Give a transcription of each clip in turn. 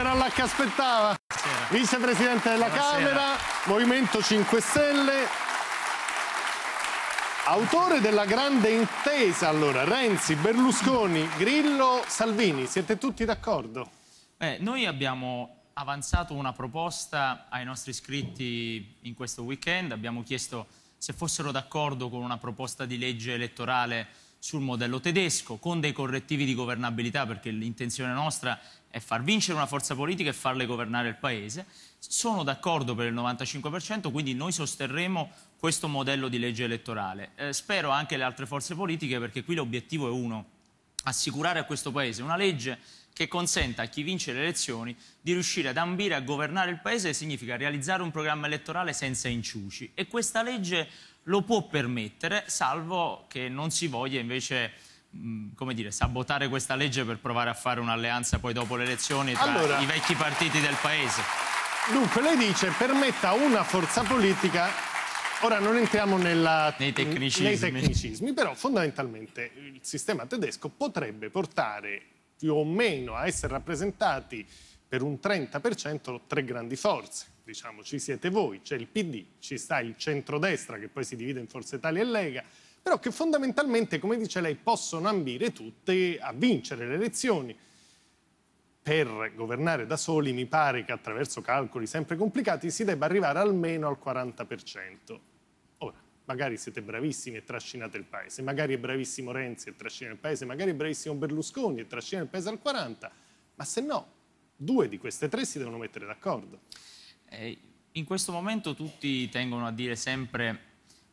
Era là che aspettava. Vicepresidente della Buonasera. Camera, Movimento 5 Stelle. Autore della grande intesa, allora, Renzi, Berlusconi, Grillo, Salvini, siete tutti d'accordo? Eh, noi abbiamo avanzato una proposta ai nostri iscritti in questo weekend, abbiamo chiesto se fossero d'accordo con una proposta di legge elettorale sul modello tedesco, con dei correttivi di governabilità, perché l'intenzione nostra è far vincere una forza politica e farle governare il Paese. Sono d'accordo per il 95%, quindi noi sosterremo questo modello di legge elettorale. Eh, spero anche le altre forze politiche, perché qui l'obiettivo è uno, assicurare a questo Paese una legge che consenta a chi vince le elezioni di riuscire ad ambire a governare il Paese significa realizzare un programma elettorale senza inciuci e questa legge lo può permettere, salvo che non si voglia invece mh, come dire, sabotare questa legge per provare a fare un'alleanza poi dopo le elezioni tra Allora- i vecchi partiti del Paese. Dunque, lei dice permetta una forza politica. Ora non entriamo nella- Nei tecnicismi. nei tecnicismi, però fondamentalmente il sistema tedesco potrebbe portare più o meno a essere rappresentati per un 30% tre grandi forze. Diciamo, ci siete voi, c'è il PD, ci sta il centrodestra che poi si divide in Forza Italia e Lega, però che fondamentalmente, come dice lei, possono ambire tutte a vincere le elezioni per governare da soli mi pare che attraverso calcoli sempre complicati si debba arrivare almeno al 40%. Ora, magari siete bravissimi e trascinate il paese, magari è bravissimo Renzi e trascina il paese, magari è bravissimo Berlusconi e trascina il paese al 40%, ma se no, due di queste tre si devono mettere d'accordo. Eh, in questo momento tutti tengono a dire sempre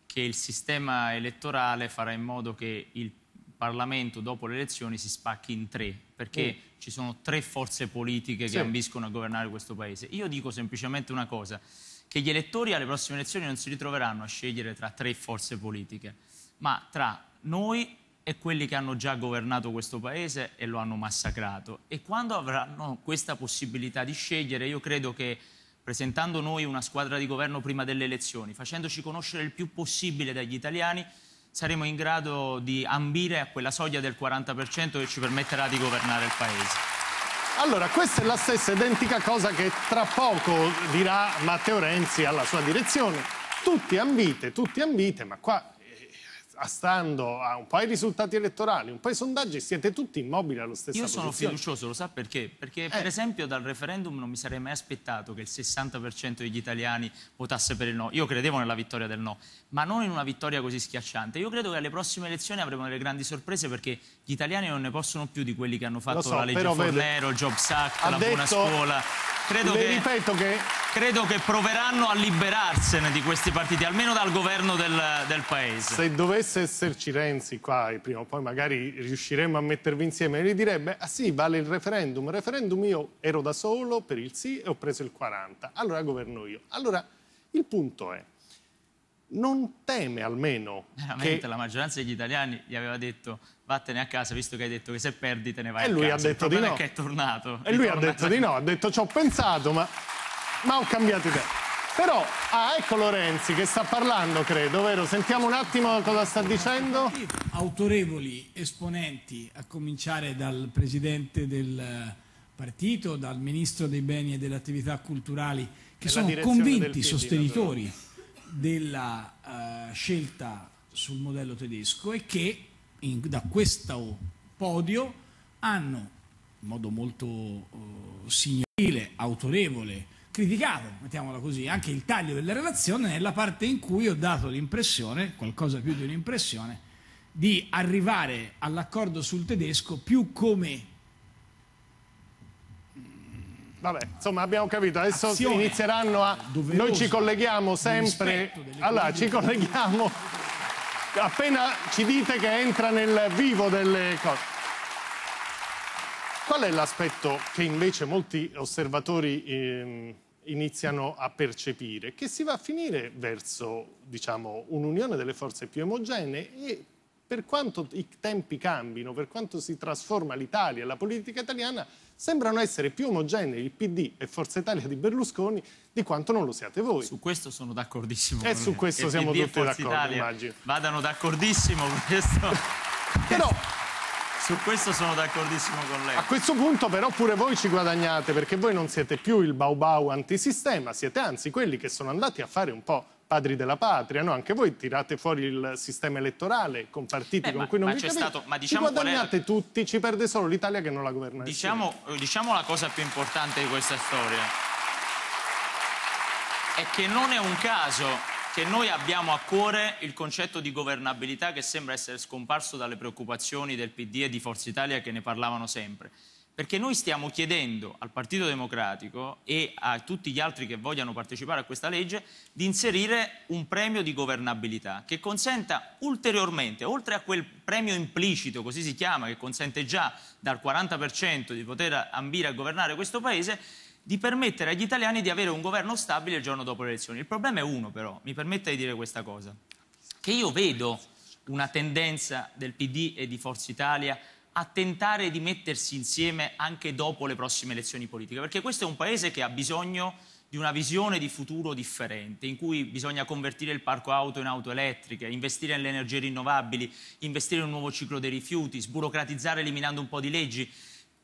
che il sistema elettorale farà in modo che il Parlamento dopo le elezioni si spacchi in tre, perché ci sono tre forze politiche che Sì. ambiscono a governare questo Paese. Io dico semplicemente una cosa, che gli elettori alle prossime elezioni non si ritroveranno a scegliere tra tre forze politiche, ma tra noi e quelli che hanno già governato questo Paese e lo hanno massacrato. E quando avranno questa possibilità di scegliere, io credo che presentando noi una squadra di governo prima delle elezioni, facendoci conoscere il più possibile dagli italiani, saremo in grado di ambire a quella soglia del 40% che ci permetterà di governare il Paese. Allora, questa è la stessa identica cosa che tra poco dirà Matteo Renzi alla sua direzione. Tutti ambite, tutti ambite, ma qua, stando a un po' ai risultati elettorali, un po' ai sondaggi, siete tutti immobili allo stesso Io sono fiducioso, lo sa perché? Perché per Eh. esempio dal referendum non mi sarei mai aspettato che il 60% degli italiani votasse per il no. Io credevo nella vittoria del no, ma non in una vittoria così schiacciante. Io credo che alle prossime elezioni avremo delle grandi sorprese perché gli italiani non ne possono più di quelli che hanno fatto so, la legge Fornero, il Jobs Act, la buona detto- scuola. Credo che, ripeto che credo che proveranno a liberarsene di questi partiti, almeno dal governo del, del Paese. se dovesse esserci Renzi qua e prima o poi magari riusciremo a mettervi insieme, gli direbbe, ah sì, vale il referendum. Referendum io ero da solo per il sì e ho preso il 40, allora governo io. Allora, il punto è, non teme almeno Veramente che... la maggioranza degli italiani gli aveva detto vattene a casa visto che hai detto che se perdi te ne vai E a lui casa. ha detto di no. è che è tornato. E lui ha detto di no, ha detto ci ho pensato, ma, ma ho cambiato idea. Però, ah, ecco Lorenzi che sta parlando, credo, vero? Sentiamo un attimo cosa sta dicendo. autorevoli esponenti, a cominciare dal presidente del eh, partito, dal ministro dei beni e delle attività culturali, che sono convinti sostenitori della eh, scelta sul modello tedesco e che in- da questo podio hanno, in modo molto eh, signorile, autorevole, criticato, mettiamola così, anche il taglio della relazione nella parte in cui ho dato l'impressione, qualcosa più di un'impressione, di arrivare all'accordo sul tedesco più come Vabbè, insomma, abbiamo capito. Adesso Azione inizieranno a. doverosa Noi ci colleghiamo sempre. Allora, ci colleghiamo. Appena ci dite che entra nel vivo delle cose. Qual è l'aspetto che invece molti osservatori ehm, iniziano a percepire? Che si va a finire verso, diciamo, un'unione delle forze più omogenee e per quanto i tempi cambino, per quanto si trasforma l'Italia e la politica italiana, sembrano essere più omogenei il PD e Forza Italia di Berlusconi di quanto non lo siate voi. Su questo sono d'accordissimo. E con su questo siamo PD e tutti d'accordo, immagino. Vadano d'accordissimo con questo. Però Su questo sono d'accordissimo con lei. A questo punto però pure voi ci guadagnate perché voi non siete più il bau bau antisistema, siete anzi quelli che sono andati a fare un po' padri della patria, no? Anche voi tirate fuori il sistema elettorale con partiti Beh, con ma- cui non vi c'è capite. stato- ma ci diciamo la- guadagnate tutti, ci perde solo l'Italia che non la governa. Diciamo, diciamo la cosa più importante di questa storia. È che non è un caso che noi abbiamo a cuore il concetto di governabilità che sembra essere scomparso dalle preoccupazioni del PD e di Forza Italia che ne parlavano sempre. Perché noi stiamo chiedendo al Partito Democratico e a tutti gli altri che vogliano partecipare a questa legge di inserire un premio di governabilità che consenta ulteriormente, oltre a quel premio implicito, così si chiama, che consente già dal 40% di poter ambire a governare questo Paese, di permettere agli italiani di avere un governo stabile il giorno dopo le elezioni. Il problema è uno però, mi permette di dire questa cosa, che io vedo una tendenza del PD e di Forza Italia a tentare di mettersi insieme anche dopo le prossime elezioni politiche, perché questo è un paese che ha bisogno di una visione di futuro differente, in cui bisogna convertire il parco auto in auto elettriche, investire nelle energie rinnovabili, investire in un nuovo ciclo dei rifiuti, sburocratizzare eliminando un po' di leggi.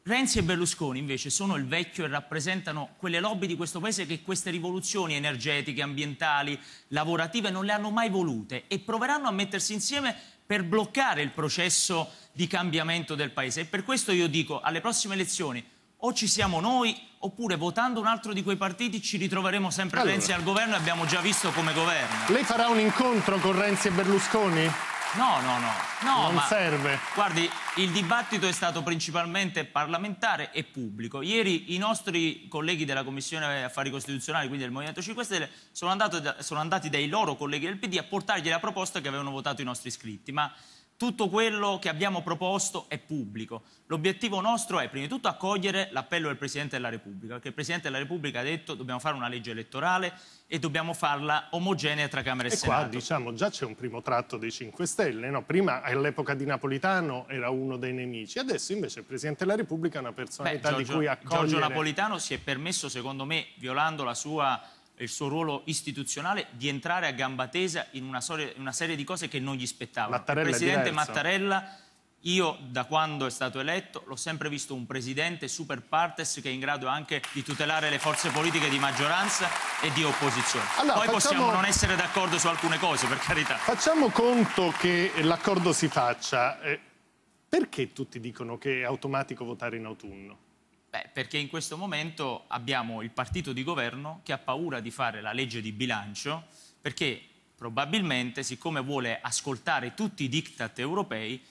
Renzi e Berlusconi invece sono il vecchio e rappresentano quelle lobby di questo paese che queste rivoluzioni energetiche, ambientali, lavorative non le hanno mai volute e proveranno a mettersi insieme per bloccare il processo di cambiamento del paese. E per questo io dico alle prossime elezioni o ci siamo noi oppure votando un altro di quei partiti ci ritroveremo sempre Allora. Renzi al governo e abbiamo già visto come governo. Lei farà un incontro con Renzi e Berlusconi? No, no, no. no non ma... serve. Guardi, il dibattito è stato principalmente parlamentare e pubblico. Ieri i nostri colleghi della Commissione Affari Costituzionali, quindi del Movimento 5 Stelle, sono, da- sono andati dai loro colleghi del PD a portargli la proposta che avevano votato i nostri iscritti. Ma tutto quello che abbiamo proposto è pubblico. L'obiettivo nostro è, prima di tutto, accogliere l'appello del Presidente della Repubblica, perché il Presidente della Repubblica ha detto dobbiamo fare una legge elettorale e dobbiamo farla omogenea tra Camera e, E qua Senato. diciamo già c'è un primo tratto dei 5 Stelle, no? prima all'epoca di Napolitano era uno dei nemici, adesso invece il Presidente della Repubblica è una Beh, personalità di Giorgio, cui Giorgio accogliere... Napolitano si è permesso, secondo me, violando la sua- il suo ruolo istituzionale, di entrare a gamba tesa in una, in una serie di cose che non gli spettavano. Mattarella il Presidente. Mattarella, io da quando è stato eletto l'ho sempre visto un Presidente super partes che è in grado anche di tutelare le forze politiche di maggioranza e di opposizione. Allora, Poi possiamo facciamo- non essere d'accordo su alcune cose, per carità. Facciamo conto che l'accordo si faccia. eh, perché tutti dicono che è automatico votare in autunno? Beh, perché in questo momento abbiamo il partito di governo che ha paura di fare la legge di bilancio perché probabilmente, siccome vuole ascoltare tutti i diktat europei,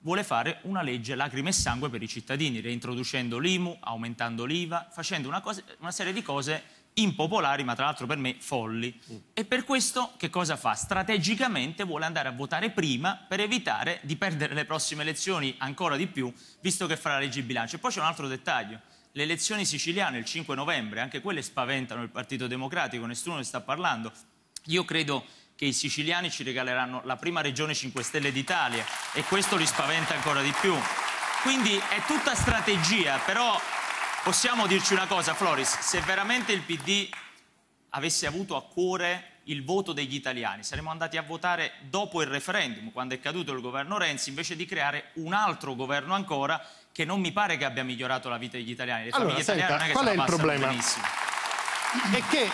vuole fare una legge lacrime e sangue per i cittadini, reintroducendo l'IMU, aumentando l'IVA, facendo una, cosa- una serie di cose impopolari, ma tra l'altro per me folli. E per questo che cosa fa? Strategicamente vuole andare a votare prima per evitare di perdere le prossime elezioni ancora di più, visto che farà la legge di bilancio. E poi c'è un altro dettaglio. Le elezioni siciliane il 5 novembre, anche quelle spaventano il Partito Democratico, nessuno ne sta parlando. Io credo che i siciliani ci regaleranno la prima regione 5 Stelle d'Italia e questo li spaventa ancora di più. Quindi è tutta strategia, però possiamo dirci una cosa, Floris, se veramente il PD avesse avuto a cuore il voto degli italiani, saremmo andati a votare dopo il referendum, quando è caduto il governo Renzi, invece di creare un altro governo ancora che non mi pare che abbia migliorato la vita degli italiani. Le Allora, famiglie senta, italiane non è che qual è il problema? benissimo. è che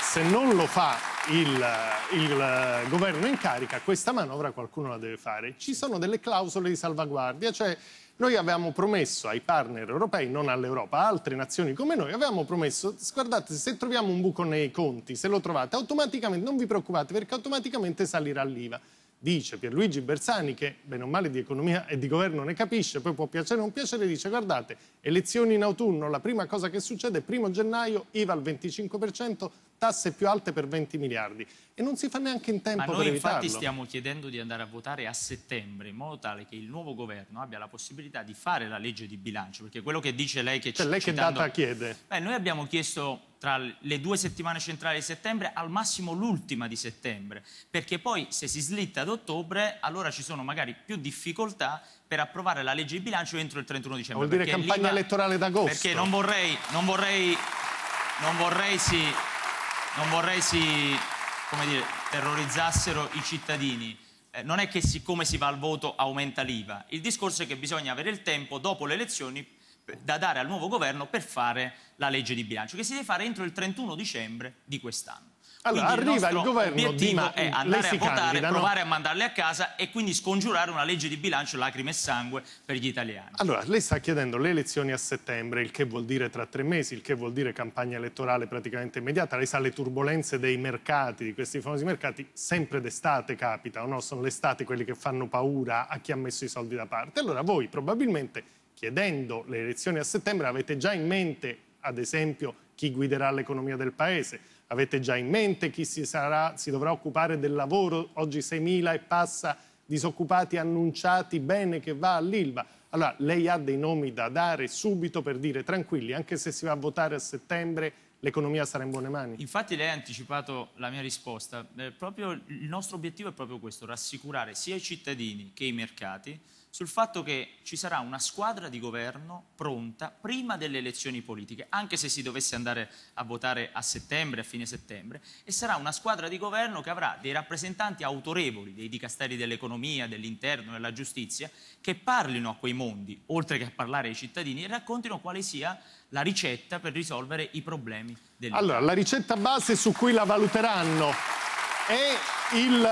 se non lo fa il, il governo in carica, questa manovra qualcuno la deve fare. Ci sono delle clausole di salvaguardia, cioè noi avevamo promesso ai partner europei, non all'Europa, a altre nazioni come noi, avevamo promesso, guardate, se troviamo un buco nei conti, se lo trovate, automaticamente, non vi preoccupate perché automaticamente salirà l'IVA. Dice Pierluigi Bersani che bene o male di economia e di governo ne capisce, poi può piacere o non piacere, dice guardate, elezioni in autunno, la prima cosa che succede primo gennaio, IVA al 25%, tasse più alte per 20 miliardi. E non si fa neanche in Ma tempo per noi evitarlo. infatti stiamo chiedendo di andare a votare a settembre in modo tale che il nuovo governo abbia la possibilità di fare la legge di bilancio, perché quello che dice lei che Cioè, ci- lei che citando- data chiede? Beh, noi abbiamo chiesto tra le due settimane centrali di settembre al massimo l'ultima di settembre, perché poi se si slitta ad ottobre allora ci sono magari più difficoltà per approvare la legge di bilancio entro il 31 dicembre. Vuol dire campagna elettorale d'agosto. Perché non vorrei, non vorrei, non vorrei si, non vorrei si, come dire, terrorizzassero i cittadini. eh, non è che siccome si va al voto aumenta l'IVA, il discorso è che bisogna avere il tempo dopo le elezioni da dare al nuovo governo per fare la legge di bilancio, che si deve fare entro il 31 dicembre di quest'anno. Allora, quindi arriva il, il governo di Ma- è andare a votare, candidano. provare a mandarli a casa e quindi scongiurare una legge di bilancio lacrime e sangue per gli italiani. Allora, lei sta chiedendo le elezioni a settembre, il che vuol dire tra tre mesi, il che vuol dire campagna elettorale praticamente immediata. Lei sa le turbulenze dei mercati, di questi famosi mercati, sempre d'estate capita, o no? Sono l'estate quelli che fanno paura a chi ha messo i soldi da parte. Allora voi probabilmente chiedendo le elezioni a settembre avete già in mente, ad esempio, chi guiderà l'economia del paese, avete già in mente chi si, sarà, si dovrà occupare del lavoro, oggi 6.000 e passa disoccupati annunciati, bene che va all'Ilva. Allora, lei ha dei nomi da dare subito per dire tranquilli, anche se si va a votare a settembre, l'economia sarà in buone mani. Infatti lei ha anticipato la mia risposta. Eh, proprio, il nostro obiettivo è proprio questo, rassicurare sia i cittadini che i mercati sul fatto che ci sarà una squadra di governo pronta prima delle elezioni politiche, anche se si dovesse andare a votare a settembre, a fine settembre, e sarà una squadra di governo che avrà dei rappresentanti autorevoli dei dicasteri dell'economia, dell'interno, della giustizia, che parlino a quei mondi, oltre che a parlare ai cittadini, e raccontino quale sia la ricetta per risolvere i problemi dell'Italia. Allora, la ricetta base su cui la valuteranno è il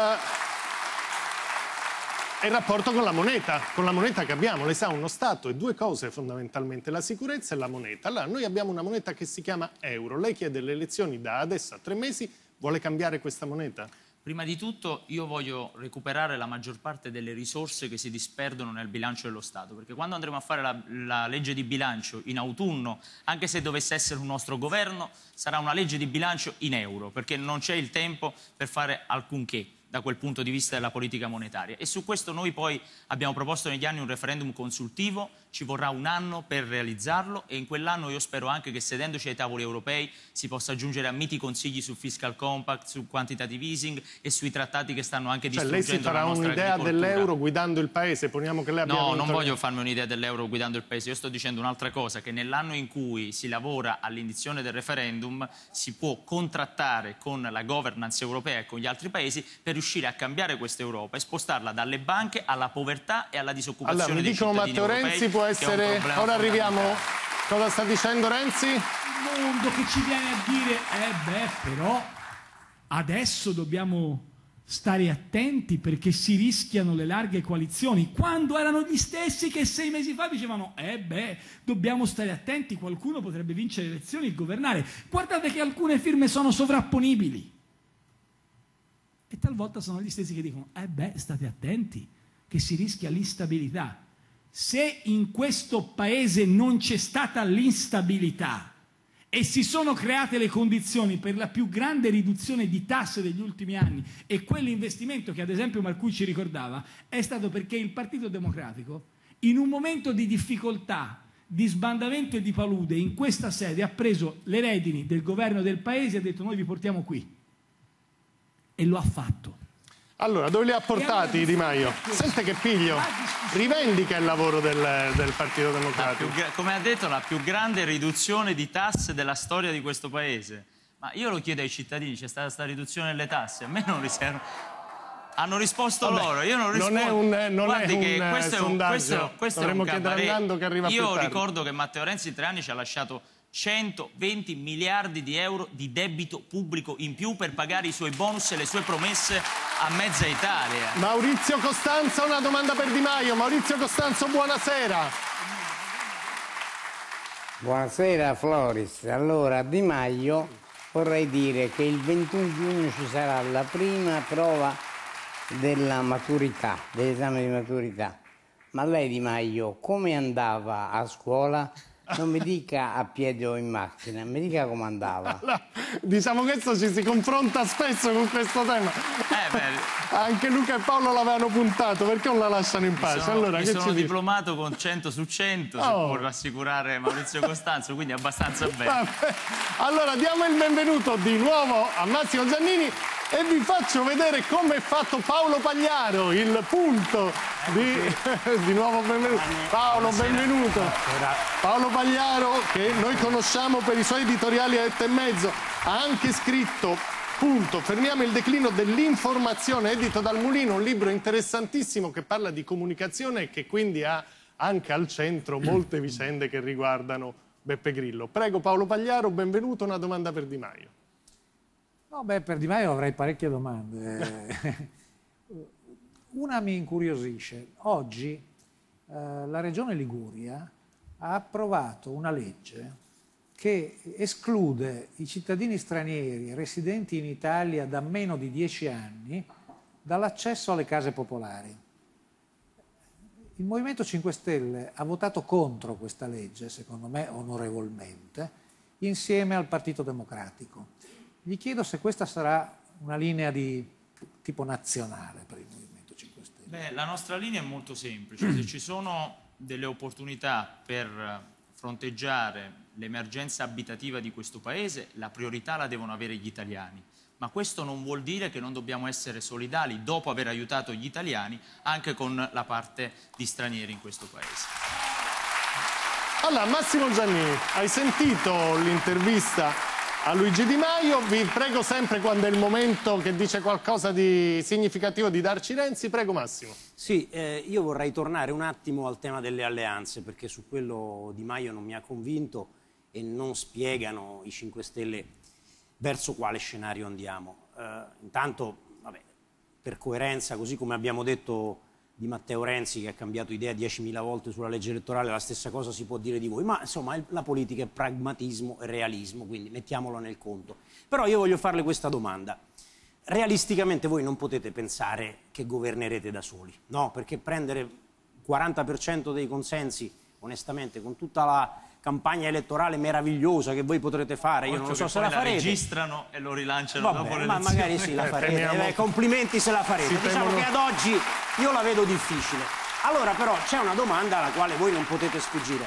il rapporto con la moneta, con la moneta che abbiamo. Lei sa, uno Stato è due cose fondamentalmente, la sicurezza e la moneta. Allora, noi abbiamo una moneta che si chiama euro. Lei chiede le elezioni da adesso a tre mesi, vuole cambiare questa moneta? Prima di tutto io voglio recuperare la maggior parte delle risorse che si disperdono nel bilancio dello Stato, perché quando andremo a fare la, la, legge di bilancio in autunno, anche se dovesse essere un nostro governo, sarà una legge di bilancio in euro, perché non c'è il tempo per fare alcunché da quel punto di vista della politica monetaria. E su questo noi poi abbiamo proposto negli anni un referendum consultivo, ci vorrà un anno per realizzarlo e in quell'anno io spero anche che sedendoci ai tavoli europei si possa giungere a miti consigli sul fiscal compact, sul quantitative easing e sui trattati che stanno anche cioè, distruggendo lei si farà un'idea dell'euro guidando il paese, poniamo che lei abbia No, non voglio farmi un'idea dell'euro guidando il paese, io sto dicendo un'altra cosa, che nell'anno in cui si lavora all'indizione del referendum si può contrattare con la governance europea e con gli altri paesi per riuscire a cambiare questa Europa e spostarla dalle banche alla povertà e alla disoccupazione allora, mi dei cittadini Matteo europei, Renzi può essere... Ora arriviamo... Cosa sta dicendo Renzi? Il mondo che ci viene a dire, eh beh, però adesso dobbiamo stare attenti perché si rischiano le larghe coalizioni, quando erano gli stessi che sei mesi fa dicevano, eh beh, dobbiamo stare attenti, qualcuno potrebbe vincere le elezioni e governare. Guardate che alcune firme sono sovrapponibili. E talvolta sono gli stessi che dicono, eh beh, state attenti, che si rischia l'instabilità. Se in questo paese non c'è stata l'instabilità e si sono create le condizioni per la più grande riduzione di tasse degli ultimi anni e quell'investimento che ad esempio Marcucci ricordava, è stato perché il Partito Democratico in un momento di difficoltà, di sbandamento e di palude in questa sede ha preso le redini del governo del paese e ha detto noi vi portiamo qui. E lo ha fatto. Allora, dove li ha portati Di Maio? Sente che piglio. Rivendica il lavoro del, del Partito Democratico. più come ha detto, la più grande riduzione di tasse della storia di questo paese. Ma io lo chiedo ai cittadini, c'è stata questa riduzione delle tasse? A me non riservo. Hanno risposto Vabbè, loro, io non non rispondo. è un- non Guardi è che un, questo eh, è un, sondaggio. questo, questo è Dovremmo un chiedere a. Nando che arriva Io ricordo che Matteo Renzi in tre anni ci ha lasciato 120 miliardi di euro di debito pubblico in più per pagare i suoi bonus e le sue promesse a mezza Italia. Maurizio Costanzo, una domanda per Di Maio. Maurizio Costanzo, buonasera. Buonasera Floris. Allora, Di Maio vorrei dire che il 21 giugno ci sarà la prima prova della maturità, dell'esame di maturità. Ma lei Di Maio come andava a scuola? Non mi dica a piedi o in macchina, mi dica come andava. No, diciamo che questo ci si confronta spesso con questo tema. Eh, beh, Anche Luca e Paolo l'avevano puntato, perché non la lasciano in pace? sono, allora, mi che sono diplomato con 100 su 100, se Oh. può rassicurare Maurizio Costanzo, quindi abbastanza bene. Vabbè. Allora diamo il benvenuto di nuovo a Massimo Giannini e vi faccio vedere come è fatto Paolo Pagliaro, il punto di, di nuovo benvenuto. Paolo, benvenuto. Paolo Pagliaro, che noi conosciamo per i suoi editoriali a Ette e Mezzo, ha anche scritto Punto. Fermiamo il declino dell'informazione, edito dal Mulino, un libro interessantissimo che parla di comunicazione e che quindi ha anche al centro molte vicende che riguardano Beppe Grillo. Prego Paolo Pagliaro, benvenuto, una domanda per Di Maio. No, beh, per Di Maio avrei parecchie domande. Una mi incuriosisce. Oggi eh, la Regione Liguria ha approvato una legge che esclude i cittadini stranieri residenti in Italia da meno di dieci anni dall'accesso alle case popolari. Il Movimento 5 Stelle ha votato contro questa legge, secondo me onorevolmente, insieme al Partito Democratico. Gli chiedo se questa sarà una linea di tipo nazionale per il Movimento 5 Stelle. Beh, la nostra linea è molto semplice. Se ci sono delle opportunità per fronteggiare l'emergenza abitativa di questo Paese, la priorità la devono avere gli italiani. Ma questo non vuol dire che non dobbiamo essere solidali dopo aver aiutato gli italiani anche con la parte di stranieri in questo Paese. Allora, Massimo Giannini, hai sentito l'intervista a Luigi Di Maio? Vi prego sempre quando è il momento che dice qualcosa di significativo di darci Renzi. Prego Massimo. Sì, eh, io vorrei tornare un attimo al tema delle alleanze, perché su quello Di Maio non mi ha convinto e non spiegano i 5 Stelle verso quale scenario andiamo. Eh, intanto, vabbè, per coerenza, così come abbiamo detto di Matteo Renzi che ha cambiato idea 10.000 volte sulla legge elettorale, la stessa cosa si può dire di voi, ma insomma la politica è pragmatismo e realismo, quindi mettiamolo nel conto. Però io voglio farle questa domanda. Realisticamente voi non potete pensare che governerete da soli, no? Perché prendere il 40% dei consensi, onestamente, con tutta la campagna elettorale meravigliosa che voi potrete fare, io non lo so se la farete. registrano e lo rilanciano Vabbè, dopo le ma magari sì, la farete. Eh, complimenti se la farete. Si diciamo temono- che ad oggi io la vedo difficile. Allora però c'è una domanda alla quale voi non potete sfuggire.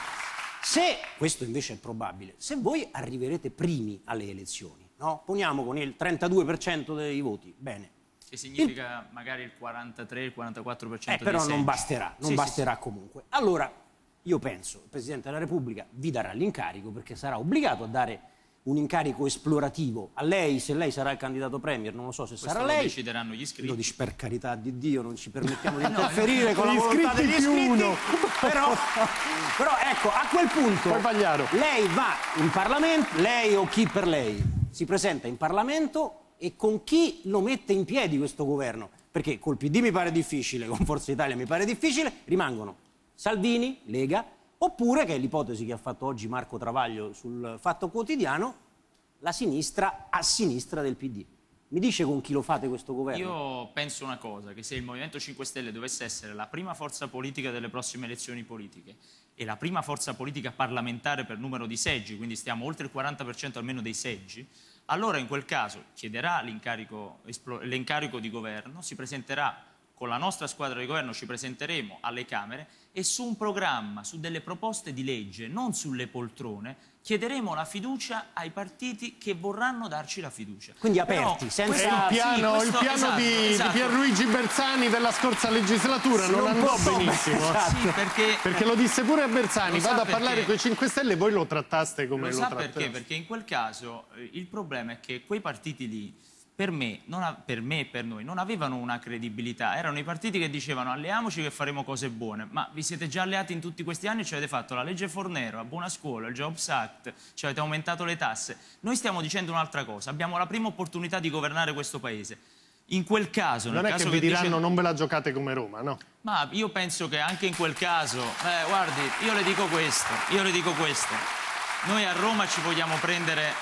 Se, questo invece è probabile, se voi arriverete primi alle elezioni, no? poniamo con il 32% dei voti, bene, Che significa magari il 43, il 44% eh, dei però non basterà, non Sì, sì, basterà comunque. Allora, io penso, il Presidente della Repubblica vi darà l'incarico perché sarà obbligato a dare un incarico esplorativo a lei, se lei sarà il candidato Premier, non lo so se Questo sarà lo lei. decideranno gli iscritti. Lo dici per carità di Dio, non ci permettiamo di interferire con la gli volontà iscritti degli iscritti. uno. Però, però ecco, a quel punto lei va in Parlamento, lei o chi per lei si presenta in Parlamento e con chi lo mette in piedi questo governo? Perché col PD mi pare difficile, con Forza Italia mi pare difficile, rimangono Salvini, Lega, oppure, che è l'ipotesi che ha fatto oggi Marco Travaglio sul Fatto Quotidiano, la sinistra a sinistra del PD. Mi dice con chi lo fate questo governo? Io penso una cosa, che se il Movimento 5 Stelle dovesse essere la prima forza politica delle prossime elezioni politiche e la prima forza politica parlamentare per numero di seggi, quindi stiamo oltre il 40% almeno dei seggi, allora in quel caso chiederà l'incarico, di governo, si presenterà con la nostra squadra di governo, ci presenteremo alle Camere e su un programma, su delle proposte di legge, non sulle poltrone, chiederemo la fiducia ai partiti che vorranno darci la fiducia. Quindi Però aperti, senza- È questo- il sì, piano, questo- il piano esatto, di, di esatto. Pierluigi Bersani della scorsa legislatura non, Non andò posso- benissimo. Esatto. Sì, perché, Perché lo disse pure a Bersani, vado a parlare con i 5 Stelle e voi lo trattaste come lo lo, sa trattate. perché? Perché in quel caso eh, il problema è che quei partiti lì, per me, non ha- per me e per noi, non avevano una credibilità. Erano i partiti che dicevano alleamoci che faremo cose buone. Ma vi siete già alleati in tutti questi anni, ci avete fatto la legge Fornero, la buona scuola, il Jobs Act, ci avete aumentato le tasse. Noi stiamo dicendo un'altra cosa, abbiamo la prima opportunità di governare questo paese. In quel caso, nel Non è caso che vi dice- diranno non ve la giocate come Roma, no? ma io penso che anche in quel caso, eh, guardi, io le dico questo, io le dico questo. Noi a Roma ci vogliamo prendere,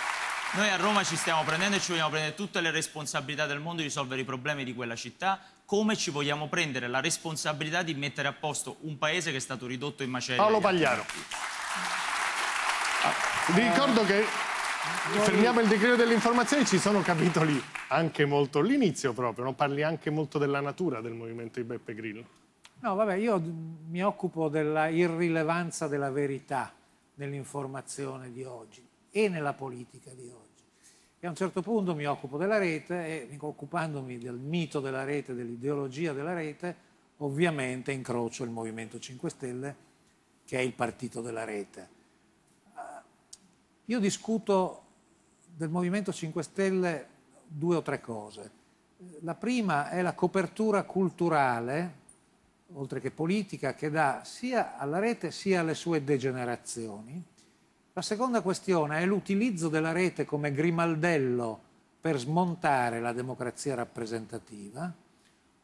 noi a Roma ci stiamo prendendo e ci vogliamo prendere tutte le responsabilità del mondo di risolvere i problemi di quella città, come ci vogliamo prendere la responsabilità di mettere a posto un paese che è stato ridotto in maceria. Paolo. Pagliaro. Ah, Vi ricordo che fermiamo il decreto delle informazioni, ci sono capitoli anche molto, l'inizio proprio, no? parli anche molto della natura del movimento di Beppe Grillo. No, vabbè, io mi occupo della irrilevanza della verità nell'informazione di oggi e nella politica di oggi. E a un certo punto mi occupo della rete e occupandomi del mito della rete, dell'ideologia della rete, ovviamente incrocio il Movimento 5 Stelle, che è il partito della rete. Io discuto del Movimento 5 Stelle due o tre cose. La prima è la copertura culturale, oltre che politica, che dà sia alla rete sia alle sue degenerazioni. La seconda questione è l'utilizzo della rete come grimaldello per smontare la democrazia rappresentativa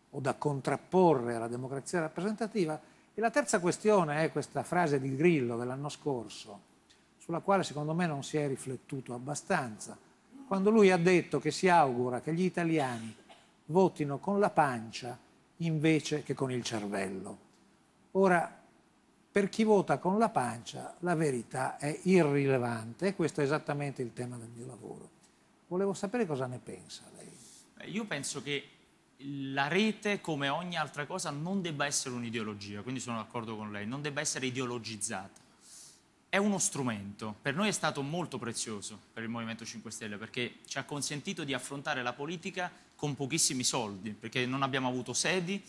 o da contrapporre alla democrazia rappresentativa. E la terza questione è questa frase di Grillo dell'anno scorso, sulla quale secondo me non si è riflettuto abbastanza, quando lui ha detto che si augura che gli italiani votino con la pancia invece che con il cervello. Ora, per chi vota con la pancia la verità è irrilevante e questo è esattamente il tema del mio lavoro. Volevo sapere cosa ne pensa lei. Io penso che la rete, come ogni altra cosa, non debba essere un'ideologia, quindi sono d'accordo con lei, non debba essere ideologizzata. È uno strumento, per noi è stato molto prezioso per il Movimento 5 Stelle perché ci ha consentito di affrontare la politica con pochissimi soldi, perché non abbiamo avuto sedi,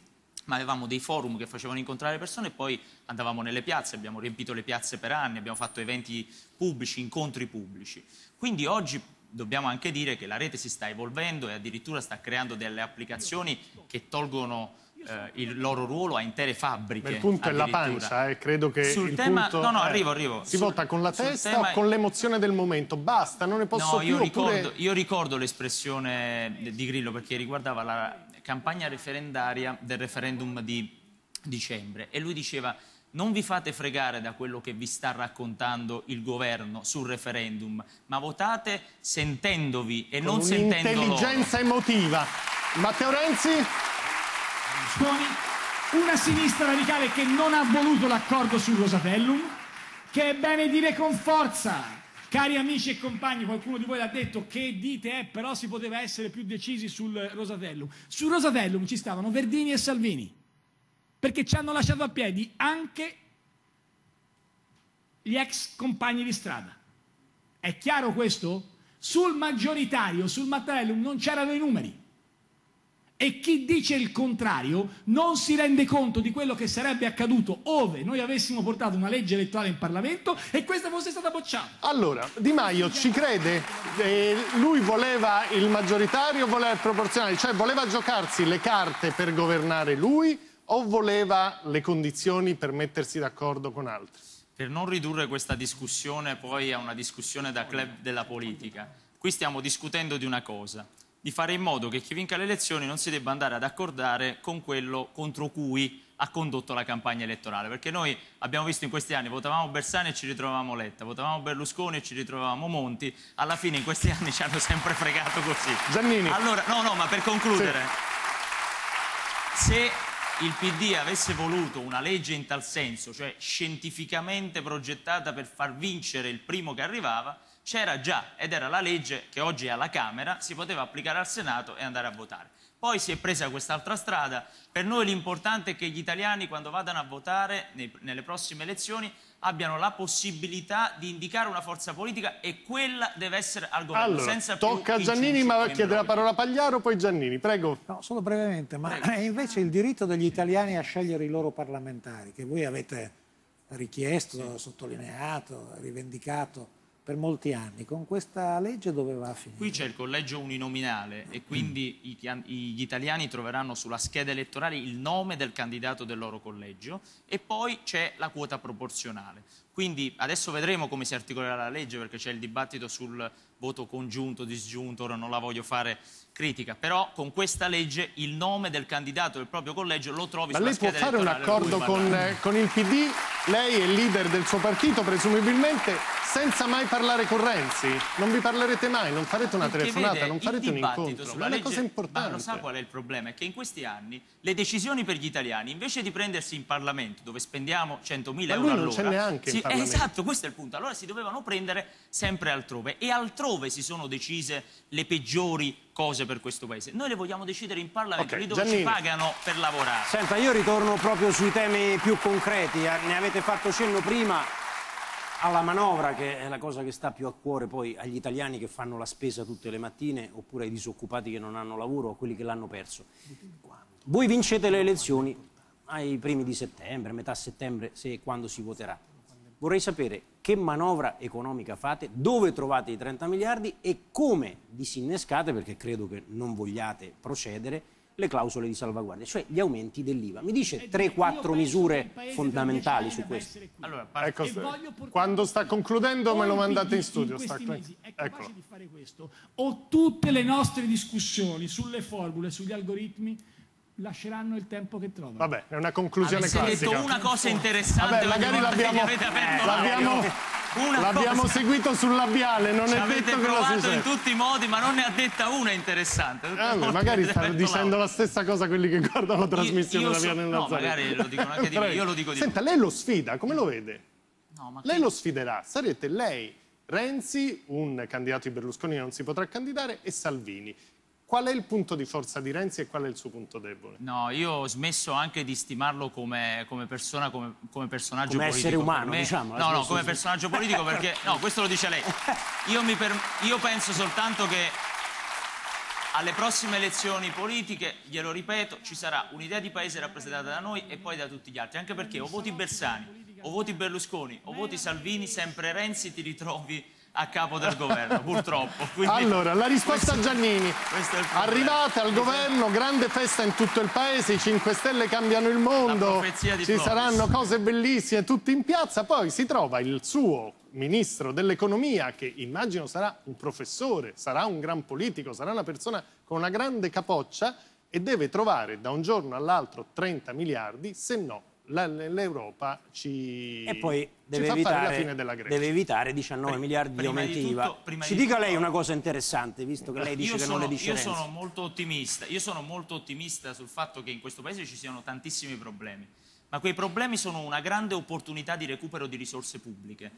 ma avevamo dei forum che facevano incontrare le persone e poi andavamo nelle piazze, abbiamo riempito le piazze per anni, abbiamo fatto eventi pubblici, incontri pubblici. Quindi oggi dobbiamo anche dire che la rete si sta evolvendo e addirittura sta creando delle applicazioni che tolgono eh, il loro ruolo a intere fabbriche. il punto è la pancia, eh. credo che Sul il tema... punto No, no, arrivo, arrivo. Si Sul- vota con la testa tema- o con l'emozione del momento? Basta, non ne posso No, più. io oppure- ricordo, io ricordo l'espressione di Grillo perché riguardava la campagna referendaria del referendum di dicembre e lui diceva non vi fate fregare da quello che vi sta raccontando il governo sul referendum, ma votate sentendovi e con non sentendo loro. un'intelligenza emotiva. Matteo Renzi? una sinistra radicale che non ha voluto l'accordo sul Rosatellum, che è bene dire con forza. Cari amici e compagni, qualcuno di voi l'ha detto, che dite, eh, però si poteva essere più decisi sul Rosatellum. Sul Rosatellum ci stavano Verdini e Salvini, perché ci hanno lasciato a piedi anche gli ex compagni di strada. È chiaro questo? Sul maggioritario, sul Mattarellum, non c'erano i numeri. E chi dice il contrario non si rende conto di quello che sarebbe accaduto ove noi avessimo portato una legge elettorale in Parlamento e questa fosse stata bocciata. Allora, Di Maio ci crede? Eh, lui voleva il maggioritario, voleva il proporzionale, cioè voleva giocarsi le carte per governare lui o voleva le condizioni per mettersi d'accordo con altri? Per non ridurre questa discussione poi a una discussione da club della politica, qui stiamo discutendo di una cosa, di fare in modo che chi vinca le elezioni non si debba andare ad accordare con quello contro cui ha condotto la campagna elettorale, perché noi abbiamo visto in questi anni, votavamo Bersani e ci ritrovavamo Letta, votavamo Berlusconi e ci ritrovavamo Monti, alla fine in questi anni ci hanno sempre fregato così. Giannini. Allora, no, no, ma per concludere, se il PD avesse voluto una legge in tal senso, cioè scientificamente progettata per far vincere il primo che arrivava, c'era già ed era la legge che oggi è alla Camera, si poteva applicare al Senato e andare a votare. Poi si è presa quest'altra strada. Per noi l'importante è che gli italiani, quando vadano a votare nei- nelle prossime elezioni, abbiano la possibilità di indicare una forza politica e quella deve essere al governo. Allora, senza più tocca a Giannini, ma ci- chiede la parola a Pagliaro, poi Giannini, prego. No, solo brevemente, ma è invece il diritto degli italiani a scegliere i loro parlamentari, che voi avete richiesto, sottolineato, rivendicato per molti anni, con questa legge dove va a finire? Qui c'è il collegio uninominale e quindi i- gli italiani troveranno sulla scheda elettorale il nome del candidato del loro collegio e poi c'è la quota proporzionale. Quindi adesso vedremo come si articolerà la legge perché c'è il dibattito sul voto congiunto, disgiunto, ora non la voglio fare critica, però con questa legge il nome del candidato del proprio collegio lo trovi Ma sulla lei può scheda fare un accordo con, eh, con il PD? Lei è il leader del suo partito, presumibilmente, senza mai parlare con Renzi? Non vi parlerete mai, non farete una Perché telefonata, vede, non farete un incontro. sulla Ma è una legge- cosa Ma importante. lo sa qual è il problema? È che in questi anni le decisioni per gli italiani, invece di prendersi in Parlamento, dove spendiamo 100.000 Ma euro lui non all'ora... c'è neanche si-. Esatto, questo è il punto. Allora si dovevano prendere sempre altrove. E altrove si sono decise le peggiori cose per questo Paese. Noi le vogliamo decidere in Parlamento, Ok, lì dove Giannini. ci pagano per lavorare. Senta, io ritorno proprio sui temi più concreti. eh, Ne avete fatto cenno prima alla manovra, che è la cosa che sta più a cuore poi agli italiani che fanno la spesa tutte le mattine, oppure ai disoccupati che non hanno lavoro o a quelli che l'hanno perso. Voi vincete le elezioni ai primi di settembre, metà settembre, se e quando si voterà. Vorrei sapere che manovra economica fate, dove trovate i 30 miliardi e come disinnescate, perché credo che non vogliate procedere, le clausole di salvaguardia, cioè gli aumenti dell'IVA. Mi dice 3-4 misure fondamentali su questo. Allora, Ecco, E portare- quando sta concludendo me lo mandate in studio. questi sta- mesi è Eccolo. capace di fare questo o tutte le nostre discussioni sulle formule, sugli algoritmi lasceranno il tempo che trovano. Vabbè, è una conclusione avessi classica. detto una cosa interessante Vabbè, magari l'abbiamo, aperto l'abbiamo, seguito sul labiale, non Ci è detto che lo provato in succede. tutti i modi, ma non ne ha detta una interessante. Eh, magari stanno dicendo la stessa cosa quelli che guardano la trasmissione io da so- Via nel no, Nazareno. magari lo dicono anche di me, io lo dico di Senta, lei lo sfida, come lo vede? No, ma Lei che- lo sfiderà. Sarete lei, Renzi, un candidato di Berlusconi che non si potrà candidare, e Salvini. Qual è il punto di forza di Renzi e qual è il suo punto debole? No, io ho smesso anche di stimarlo come, come persona, come, come personaggio Come politico. essere Per umano, me- diciamo, ha No, no, come di- personaggio politico perché... No, questo lo dice lei. Io, mi per- io penso soltanto che alle prossime elezioni politiche, glielo ripeto, ci sarà un'idea di paese rappresentata da noi e poi da tutti gli altri. Anche perché o voti Bersani, o voti Berlusconi, o voti Salvini, sempre Renzi ti ritrovi a capo del governo, purtroppo. Quindi- Allora, la risposta a Giannini. questo il problema. Arrivate al governo, grande festa in tutto il paese, i 5 Stelle cambiano il mondo, ci Floris. saranno cose bellissime tutti in piazza, poi si trova il suo ministro dell'economia che immagino sarà un professore, sarà un gran politico, sarà una persona con una grande capoccia e deve trovare da un giorno all'altro 30 miliardi, se no l'Europa ci, E poi ci deve fa fare la evitare, fine della Grecia. deve evitare 19 Prima- miliardi di prima di aumenti IVA. Ci di dica tutto- lei una cosa interessante, visto che lei dice che sono, non le dice io sono molto ottimista. Io sono molto ottimista sul fatto che in questo paese ci siano tantissimi problemi. Ma quei problemi sono una grande opportunità di recupero di risorse pubbliche.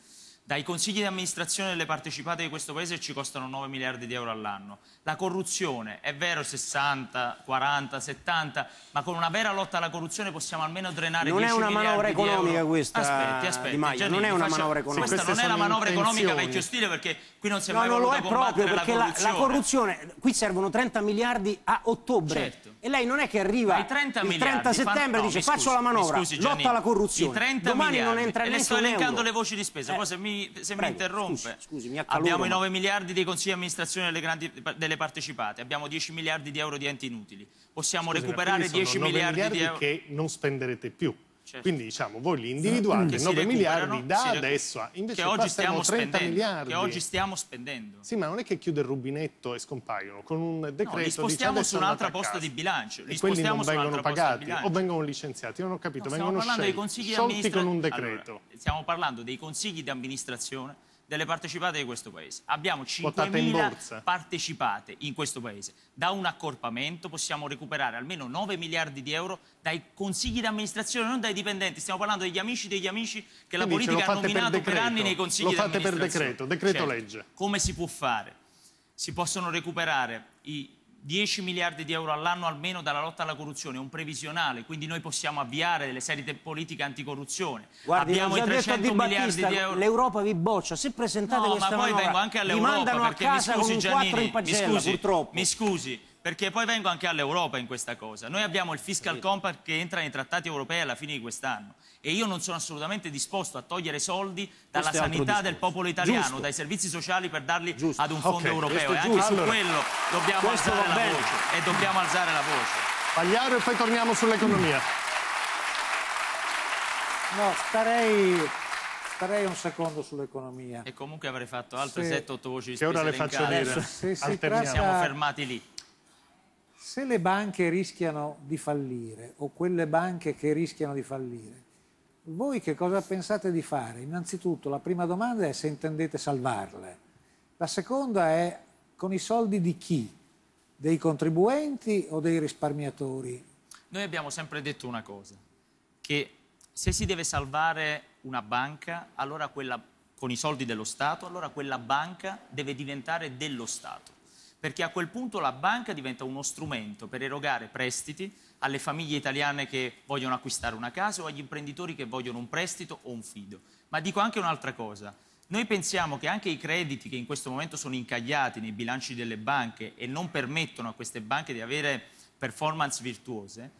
Dai consigli di amministrazione delle partecipate di questo paese ci costano 9 miliardi di euro all'anno. La corruzione, è vero 60, 40, 70, ma con una vera lotta alla corruzione possiamo almeno drenare Non è 10 una miliardi manovra di economica euro. questa, Aspetti, aspetti. Di Maio, non è una faccia- manovra economica. Questa Queste non è la manovra economica vecchio stile perché qui non si è No, mai non lo voluto è proprio combattere perché la la, corruzione. la corruzione, qui servono 30 miliardi a ottobre Certo. e lei non è che arriva Ma i 30 il miliardi 30 settembre e dice no, mi faccio scusi, la manovra, scusi, lotta alla corruzione. I 30 Domani miliardi, non entra e le sto elencando euro. le voci di spesa, Eh, poi se mi, se mi prego, interrompe. scusi, scusi, mi accaloro, abbiamo i ma- 9 miliardi dei consigli di amministrazione delle, grandi, delle partecipate, abbiamo 10 miliardi di euro di enti inutili. Possiamo Scusi, recuperare quindi 10 sono 9 miliardi, di euro. che non spenderete più. Certo. Quindi diciamo, voi li individuate, che si 9 recuperano, miliardi da adesso a... Invece che oggi stiamo stiamo 30 spendendo, miliardi. che oggi stiamo spendendo. Sì, ma non è che chiude il rubinetto e scompaiono. Con un decreto No, li spostiamo su un'altra posta di bilancio. Li E quelli non vengono pagati o vengono licenziati. Io non ho capito, No, stiamo vengono parlando dei scelti, con un decreto. stiamo parlando dei consigli di amministrazione delle partecipate di questo paese. Abbiamo Quotate in 5.000 borsa. partecipate in questo paese. Da un accorpamento possiamo recuperare almeno 9 miliardi di euro dai consigli di amministrazione, non dai dipendenti. Stiamo parlando degli amici degli amici che la Quindi lo politica ha per nominato per, decreto. anni nei consigli Lo di fate per amministrazione. decreto, decreto Certo. legge. Come si può fare? Si possono recuperare i 10 miliardi di euro all'anno almeno dalla lotta alla corruzione, un previsionale, quindi noi possiamo avviare delle serie di politiche anticorruzione. Guardi, Abbiamo i già detto a 300 Di miliardi Battista, di euro. l'Europa vi boccia. Se presentate No, ma questa poi manovra, vengo anche all'Europa perché mi scusi con un 4 Giannini, mi scusi, purtroppo. mi scusi, perché poi vengo anche all'Europa in questa cosa. Noi abbiamo il fiscal compact che entra nei trattati europei alla fine di quest'anno e io non sono assolutamente disposto a togliere soldi dalla sanità del popolo italiano, Giusto. dai servizi sociali per darli Giusto. ad un fondo Ok, europeo e anche su Allora, quello dobbiamo alzare la bene. voce e dobbiamo alzare la voce. Pagliaro e poi torniamo sull'economia. No, starei, starei un secondo sull'economia. E comunque avrei fatto altre Sì. 7-8 voci di Che ora spesa le faccio elencate. dire. Se si tratta- Siamo fermati lì. Se le banche rischiano di fallire o quelle banche che rischiano di fallire, voi che cosa pensate di fare? Innanzitutto la prima domanda è se intendete salvarle. La seconda è con i soldi di chi? Dei contribuenti o dei risparmiatori? Noi abbiamo sempre detto una cosa, che se si deve salvare una banca, allora quella, con i soldi dello Stato, allora quella banca deve diventare dello Stato. Perché a quel punto la banca diventa uno strumento per erogare prestiti alle famiglie italiane che vogliono acquistare una casa o agli imprenditori che vogliono un prestito o un fido. Ma dico anche un'altra cosa. Noi pensiamo che anche i crediti che in questo momento sono incagliati nei bilanci delle banche e non permettono a queste banche di avere performance virtuose,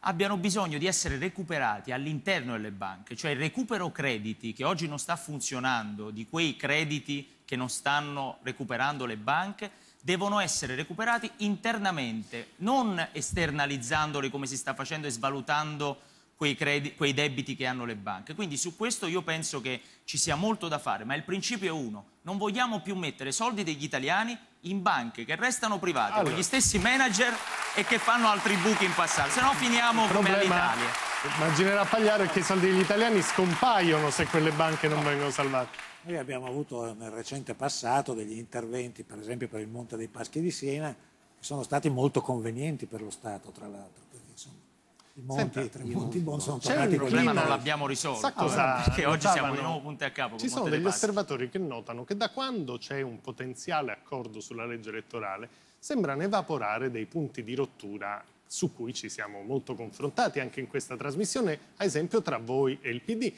abbiano bisogno di essere recuperati all'interno delle banche, cioè il recupero crediti che oggi non sta funzionando, di quei crediti che non stanno recuperando le banche, devono essere recuperati internamente, non esternalizzandoli come si sta facendo e svalutando quei, quei debiti che hanno le banche. Quindi su questo io penso che ci sia molto da fare, ma il principio è uno, non vogliamo più mettere soldi degli italiani in banche che restano private Allora. con gli stessi manager e che fanno altri buchi in passato, se no finiamo Il come all'Italia. Immaginerà Pagliaro, che i soldi degli italiani scompaiono se quelle banche non vengono salvate. Noi abbiamo avuto nel recente passato degli interventi, per esempio per il Monte dei Paschi di Siena, che sono stati molto convenienti per lo Stato, tra l'altro, i monti, Senta, i tre monti buoni sono tornati un Il problema non l'abbiamo risolto, Sa cosa perché oggi siamo di nuovo punti a capo. Ci con sono degli osservatori che notano che da quando c'è un potenziale accordo sulla legge elettorale sembrano evaporare dei punti di rottura su cui ci siamo molto confrontati anche in questa trasmissione, ad esempio tra voi e il PD.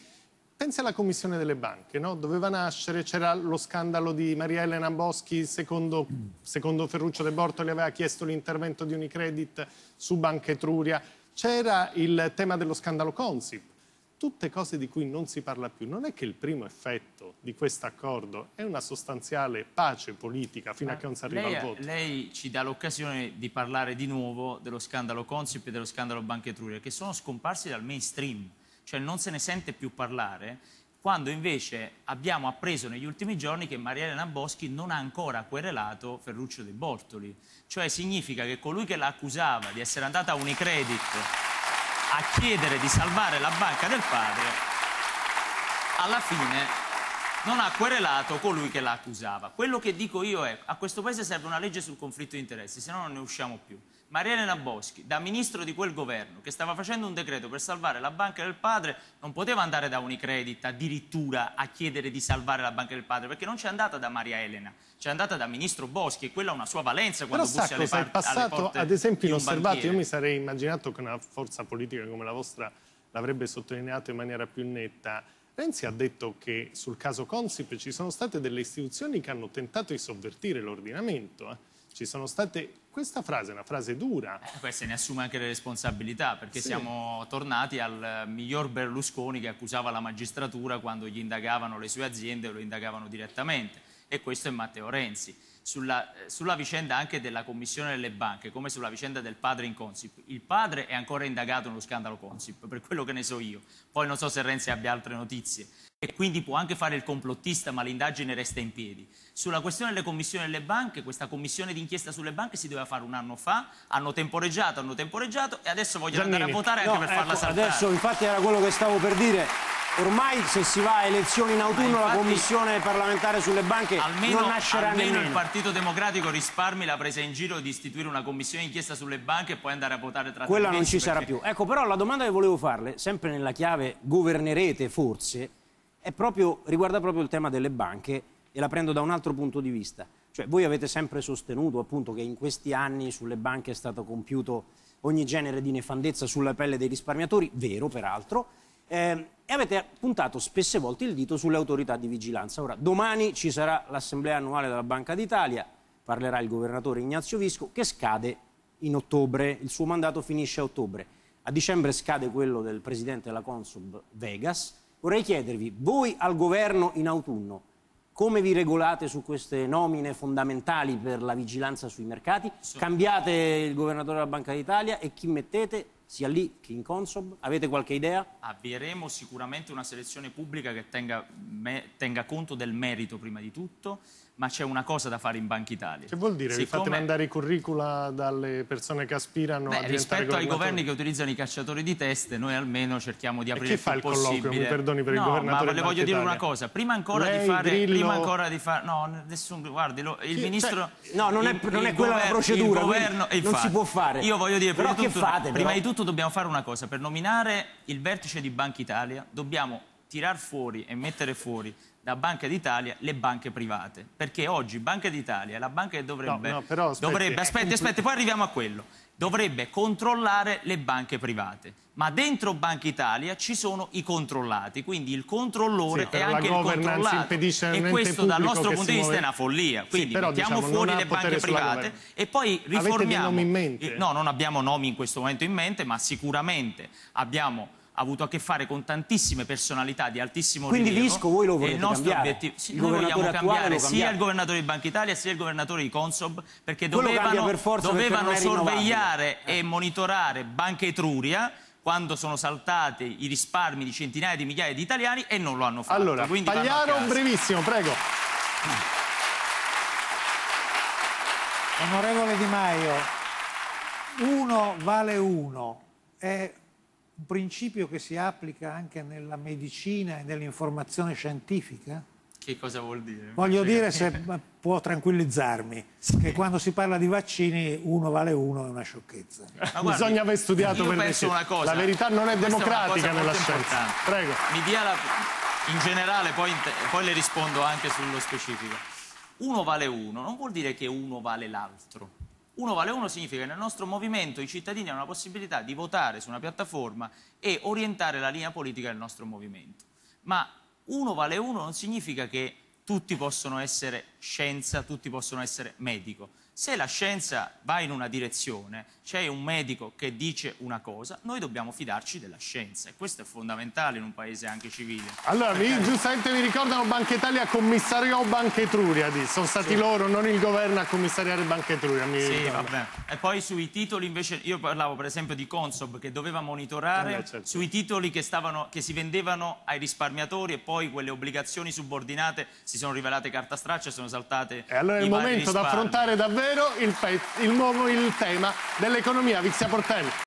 Pensi alla commissione delle banche, no? doveva nascere, c'era lo scandalo di Maria Elena Boschi, secondo, secondo Ferruccio De Bortoli aveva chiesto l'intervento di Unicredit su Banca Etruria, c'era il tema dello scandalo Consip, tutte cose di cui non si parla più. Non è che il primo effetto di questo accordo è una sostanziale pace politica fino a che non si arriva lei, al voto? lei ci dà l'occasione di parlare di nuovo dello scandalo Consip e dello scandalo Banca Etruria, che sono scomparsi dal mainstream, cioè non se ne sente più parlare, quando invece abbiamo appreso negli ultimi giorni che Maria Elena Boschi non ha ancora querelato Ferruccio De Bortoli. Cioè significa che colui che la accusava di essere andata a Unicredit a chiedere di salvare la banca del padre, alla fine non ha querelato colui che la accusava. Quello che dico io è, a questo paese serve una legge sul conflitto di interessi, se no non ne usciamo più. Maria Elena Boschi, da ministro di quel governo, che stava facendo un decreto per salvare la banca del padre, non poteva andare da Unicredit addirittura a chiedere di salvare la banca del padre, perché non c'è andata da Maria Elena, c'è andata da ministro Boschi e quella ha una sua valenza Però quando sa bussi alle, è par- alle passato, ad esempio, inosservato? Io mi sarei immaginato che una forza politica come la vostra l'avrebbe sottolineato in maniera più netta. Renzi ha detto che sul caso Consip ci sono state delle istituzioni che hanno tentato di sovvertire l'ordinamento. eh. Ci sono state... Questa frase è una frase dura. Eh, Poi se ne assume anche le responsabilità, perché Sì. siamo tornati al miglior Berlusconi che accusava la magistratura quando gli indagavano le sue aziende o lo indagavano direttamente. E questo è Matteo Renzi. Sulla, eh, sulla vicenda anche della commissione delle banche, come sulla vicenda del padre in Consip, il padre è ancora indagato nello scandalo Consip, per quello che ne so io. Poi non so se Renzi abbia altre notizie. E quindi può anche fare il complottista, ma l'indagine resta in piedi. Sulla questione delle commissioni delle banche, questa commissione d'inchiesta sulle banche si doveva fare un anno fa, hanno temporeggiato, hanno temporeggiato e adesso vogliono andare a votare anche No, per farla ecco, saltare. adesso infatti era quello che stavo per dire. Ormai se si va a elezioni in autunno Ma la infatti- commissione parlamentare sulle banche Almeno, non nascerà almeno il nemmeno. Partito Democratico risparmi la presa in giro di istituire una commissione d'inchiesta sulle banche e poi andare a votare tra Quella non ci sarà perché- più. Ecco, però la domanda che volevo farle, sempre nella chiave governerete forse, proprio, riguarda proprio il tema delle banche e la prendo da un altro punto di vista. Cioè, voi avete sempre sostenuto appunto che in questi anni sulle banche è stato compiuto ogni genere di nefandezza sulla pelle dei risparmiatori, vero peraltro, eh, e avete puntato spesse volte il dito sulle autorità di vigilanza. Ora, domani ci sarà l'assemblea annuale della Banca d'Italia, parlerà il governatore Ignazio Visco, che scade in ottobre, il suo mandato finisce a ottobre. A dicembre scade quello del presidente della Consub Vegas. Vorrei chiedervi, voi al governo in autunno, come vi regolate su queste nomine fondamentali per la vigilanza sui mercati? Cambiate il governatore della Banca d'Italia e chi mettete sia lì che in Consob? Avete qualche idea? Avvieremo sicuramente una selezione pubblica che tenga, me- tenga conto del merito prima di tutto, ma c'è una cosa da fare in Banca Italia. Che vuol dire? Vi fate Siccome- mandare i curricula dalle persone che aspirano a Beh, diventare rispetto ai governi che utilizzano i cacciatori di teste, noi almeno cerchiamo di aprire chi fa il il più colloquio? possibile. Mi perdoni per il no, governatore ma le voglio dire una cosa, prima ancora Lei, di fare Grillo- prima ancora di fare no, nessun guardi, lo- il Chi- ministro cioè, no, non è- il- non è il quella la gover- procedura, il governo, e non si infatti, può fare. Io voglio dire prima, di che tutto, fate, prima di tutto dobbiamo fare una cosa, per nominare il vertice di Banca Italia dobbiamo tirar fuori e mettere fuori da Banca d'Italia le banche private. Perché oggi Banca d'Italia è la banca che dovrebbe... No, no, però aspetti, dovrebbe, è aspetti, aspetti, poi arriviamo a quello. Dovrebbe controllare le banche private. Ma dentro Banca Italia ci sono i controllati, quindi il controllore Sì, è anche il controllato. E questo dal nostro punto di vista è muove- una follia. Quindi però, mettiamo diciamo, fuori le banche private e poi Avete dei riformiamo... nomi in mente? No, non abbiamo nomi in questo momento in mente, ma sicuramente abbiamo avuto a che fare con tantissime personalità di altissimo Quindi rilievo. Visco voi lo e volete il nostro cambiare? obiettivo sì, Il noi vogliamo cambiare lo sia il governatore di Banca Italia sia il governatore di Consob perché Quello dovevano, per forza perché dovevano rinnovabile. sorvegliare e monitorare Banca Etruria quando sono saltati i risparmi di centinaia di migliaia di italiani e non lo hanno fatto. Allora, Quindi Pagliaro, brevissimo, prego. Onorevole Di Maio, uno vale uno è un principio che si applica anche nella medicina e nell'informazione scientifica? Che cosa vuol dire? Voglio dire se può tranquillizzarmi che quando si parla di vaccini uno vale uno è una sciocchezza. Ma guardi, Bisogna aver studiato per penso una cosa. La verità non è democratica cosa nella scienza. Prego. Mi dia la... In generale, poi, poi le rispondo anche sullo specifico. Uno vale uno, non vuol dire che uno vale l'altro. Uno vale uno significa che nel nostro movimento i cittadini hanno la possibilità di votare su una piattaforma e orientare la linea politica del nostro movimento. Ma uno vale uno non significa che tutti possono essere scienza, tutti possono essere medico. Se la scienza va in una direzione, c'è un medico che dice una cosa, noi dobbiamo fidarci della scienza e questo è fondamentale in un paese anche civile. Allora, mi, giustamente mi ricordano Banca Italia commissariò Banca Etruria. Sono stati loro, non il governo, a commissariare Banca Etruria. Sì, vabbè. E poi sui titoli invece, io parlavo per esempio di Consob che doveva monitorare Eh certo. sui titoli che, stavano, che si vendevano ai risparmiatori e poi quelle obbligazioni subordinate si sono rivelate carta straccia e sono saltate E allora è il momento da affrontare davvero il, pe- il, mo- il tema dell'economia. Vizia Portelli.